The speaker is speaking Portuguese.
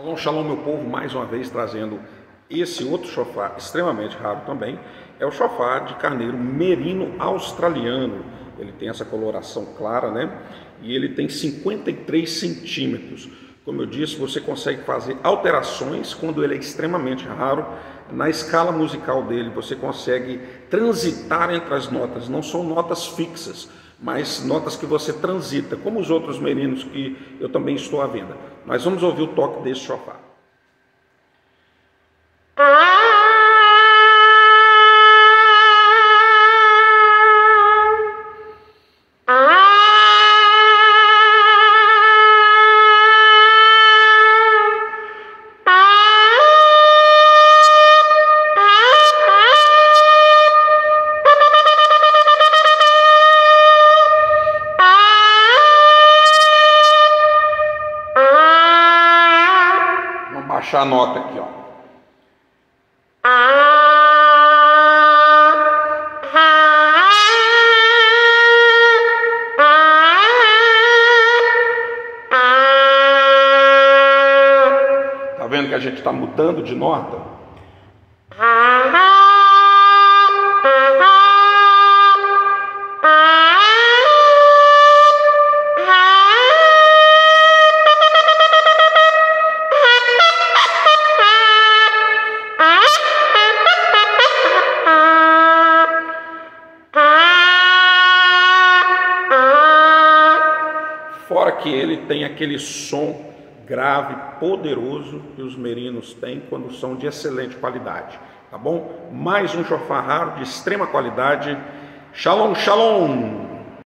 Shalom, shalom, meu povo, mais uma vez trazendo esse outro chofar extremamente raro também, é o chofar de carneiro merino australiano. Ele tem essa coloração clara, né? E ele tem 53 centímetros. Como eu disse, você consegue fazer alterações quando ele é extremamente raro. Na escala musical dele, você consegue transitar entre as notas, não são notas fixas mas notas que você transita, como os outros merinos que eu também estou à venda. Nós vamos ouvir o toque desse chofar. Baixar a nota aqui, ó. Tá vendo que a gente está mudando de nota? Fora que ele tem aquele som grave, poderoso que os merinos têm quando são de excelente qualidade, tá bom? Mais um chofar raro de extrema qualidade. Shalom, shalom!